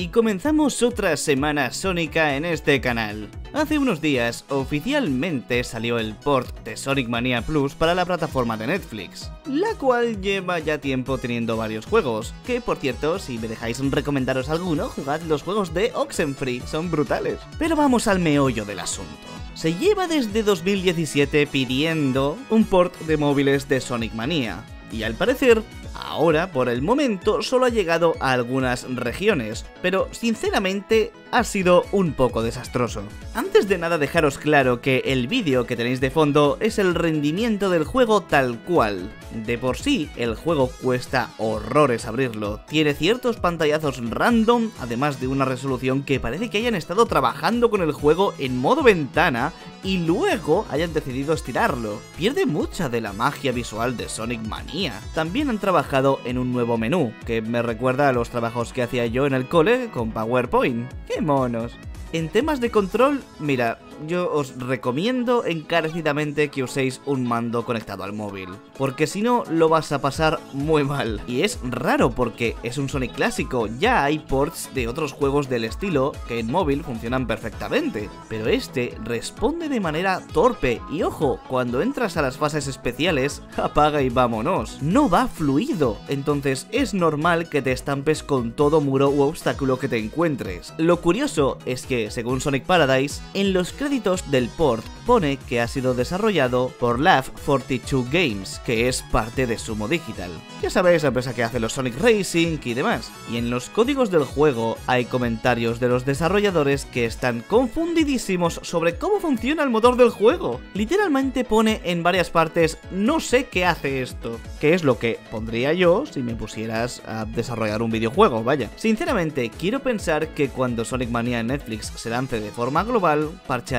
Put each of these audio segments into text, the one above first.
y comenzamos otra semana sónica en este canal. Hace unos días oficialmente salió el port de Sonic Mania Plus para la plataforma de Netflix, la cual lleva ya tiempo teniendo varios juegos, que por cierto, si me dejáis recomendaros alguno, jugad los juegos de Oxenfree, son brutales. Pero vamos al meollo del asunto se lleva desde 2017 pidiendo un port de móviles de Sonic Mania, y al parecer Ahora, por el momento, solo ha llegado a algunas regiones, pero sinceramente ha sido un poco desastroso. Antes de nada dejaros claro que el vídeo que tenéis de fondo es el rendimiento del juego tal cual. De por sí, el juego cuesta horrores abrirlo, tiene ciertos pantallazos random, además de una resolución que parece que hayan estado trabajando con el juego en modo ventana y luego hayan decidido estirarlo. Pierde mucha de la magia visual de Sonic Mania. También han trabajado en un nuevo menú, que me recuerda a los trabajos que hacía yo en el cole con PowerPoint. ¡Qué monos! En temas de control, mira, yo os recomiendo encarecidamente que uséis un mando conectado al móvil, porque si no lo vas a pasar muy mal. Y es raro porque es un Sonic clásico, ya hay ports de otros juegos del estilo que en móvil funcionan perfectamente, pero este responde de manera torpe y ojo, cuando entras a las fases especiales, apaga y vámonos. No va fluido, entonces es normal que te estampes con todo muro u obstáculo que te encuentres. Lo curioso es que, según Sonic Paradise, en los créditos del port pone que ha sido desarrollado por Laugh 42 Games, que es parte de Sumo Digital. Ya sabéis, la empresa que hace los Sonic Racing y demás. Y en los códigos del juego hay comentarios de los desarrolladores que están confundidísimos sobre cómo funciona el motor del juego. Literalmente pone en varias partes, no sé qué hace esto, que es lo que pondría yo si me pusieras a desarrollar un videojuego, vaya. Sinceramente, quiero pensar que cuando Sonic Mania en Netflix se lance de forma global,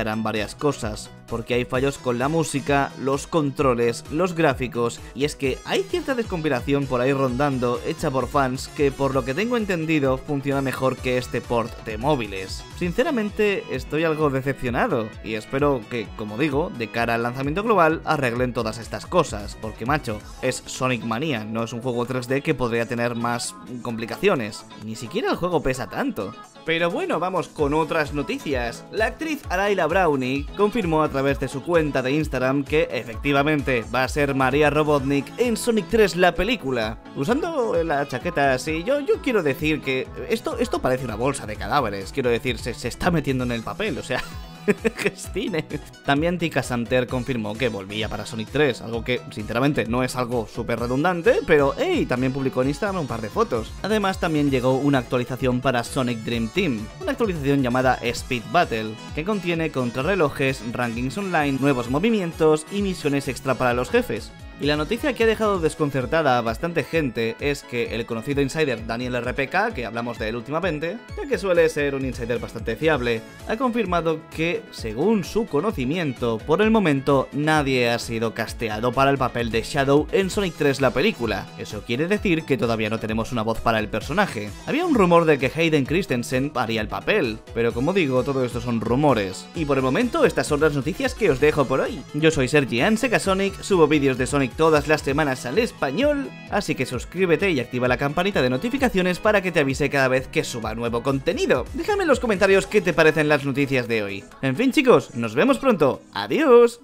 parcheará varias cosas, porque hay fallos con la música, los controles, los gráficos, y es que hay cierta descompilación por ahí rondando, hecha por fans, que por lo que tengo entendido funciona mejor que este port de móviles. Sinceramente estoy algo decepcionado, y espero que, como digo, de cara al lanzamiento global arreglen todas estas cosas, porque macho, es Sonic Mania, no es un juego 3D que podría tener más complicaciones, ni siquiera el juego pesa tanto. Pero bueno, vamos con otras noticias. La actriz Araila Brownie confirmó a través de su cuenta de Instagram que efectivamente va a ser María Robotnik en Sonic 3 la película. Usando la chaqueta así, yo, yo quiero decir que esto, esto parece una bolsa de cadáveres, quiero decir, se, se está metiendo en el papel, o sea... cine. También Tika Santer confirmó que volvía para Sonic 3, algo que sinceramente no es algo súper redundante, pero hey, también publicó en Instagram un par de fotos. Además también llegó una actualización para Sonic Dream Team, una actualización llamada Speed Battle, que contiene contrarrelojes, rankings online, nuevos movimientos y misiones extra para los jefes. Y la noticia que ha dejado desconcertada a bastante gente es que el conocido insider Daniel RPK, que hablamos de él últimamente, ya que suele ser un insider bastante fiable, ha confirmado que, según su conocimiento, por el momento nadie ha sido casteado para el papel de Shadow en Sonic 3 la película. Eso quiere decir que todavía no tenemos una voz para el personaje. Había un rumor de que Hayden Christensen haría el papel, pero como digo, todo esto son rumores. Y por el momento, estas son las noticias que os dejo por hoy. Yo soy Sergi Anseka Sonic, subo vídeos de Sonic todas las semanas al español, así que suscríbete y activa la campanita de notificaciones para que te avise cada vez que suba nuevo contenido. Déjame en los comentarios qué te parecen las noticias de hoy. En fin chicos, nos vemos pronto. Adiós.